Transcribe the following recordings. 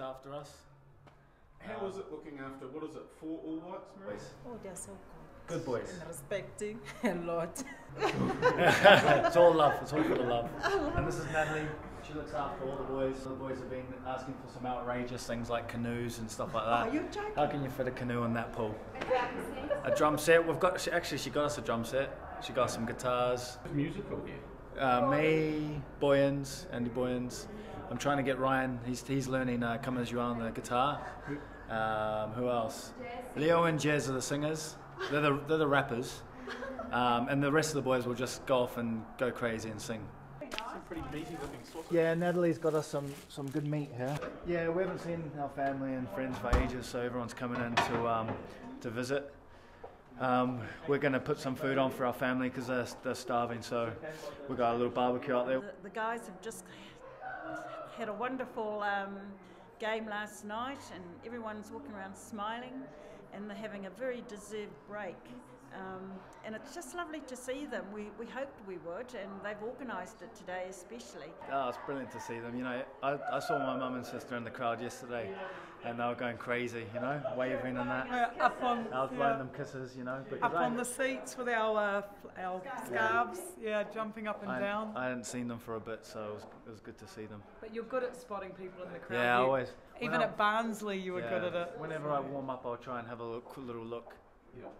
after us. How is it looking after, what is it, four All Whites, Marie? Oh, they're so Good Good boys. good. And respecting a lot. it's all love. It's all for the love. And this is Natalie. She looks after all the boys. The boys have been asking for some outrageous things like canoes and stuff like that. Are you joking? How can you fit a canoe in that pool? A drum set. We've got. She, actually, she got us a drum set. She got us some guitars. Musical here. Uh, me, Boyens, Andy Boyens. I'm trying to get Ryan. He's he's learning uh, "Come As You Are" on the guitar. Um, who else? Leo and Jez are the singers. They're the they're the rappers. Um, and the rest of the boys will just go off and go crazy and sing. Some pretty meaty looking sausage. Yeah, Natalie's got us some, some good meat here. Yeah, we haven't seen our family and friends for ages, so everyone's coming in to, um, to visit. Um, we're going to put some food on for our family because they're, they're starving, so we've got a little barbecue out there. The, the guys have just had a wonderful um, game last night, and everyone's walking around smiling, and having a very deserved break. Um, and it's just lovely to see them. We, we hoped we would, and they've organised it today especially. Oh, it's brilliant to see them. You know, I, I saw my mum and sister in the crowd yesterday, and they were going crazy. You know, waving and that. Uh, up on I was yeah, blowing them kisses. You know, because up I, on the seats with our uh, our scarves, yeah, jumping up and I, down. I hadn't seen them for a bit, so it was, it was good to see them. but you're good at spotting people in the crowd. Yeah, You- always. Even When I- at Barnsley, you were good at it. Whenever I warm up, I'll try and have a look, little look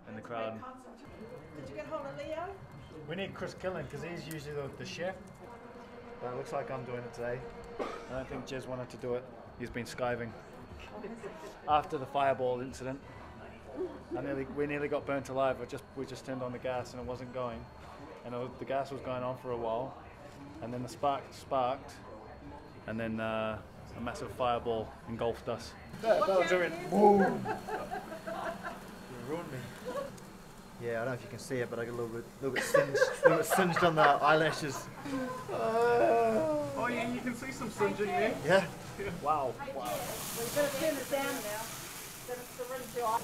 in the crowd. Did you get hold of Leo? We need Chris Killen because he's usually the, the chef. But it looks like I'm doing it today. I don't think Jez wanted to do it. He's been skiving. After the fireball incident, I nearly, we nearly got burnt alive. I just, we just turned on the gas and it wasn't going. And it was, the gas was going on for a while. And then the spark sparked. And then uh, a massive fireball engulfed us. That'll do it. You ruined me. Yeah, I don't know if you can see it, but I got a little bit, little bit singed, little bit singed on the eyelashes. Oh yeah, you can see some singeing there. Yeah. Wow. Well, you better turn it down now. Better syringe your eye.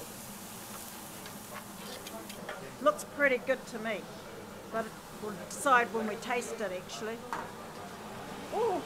Looks pretty good to me, but we'll decide when we taste it actually. Oh,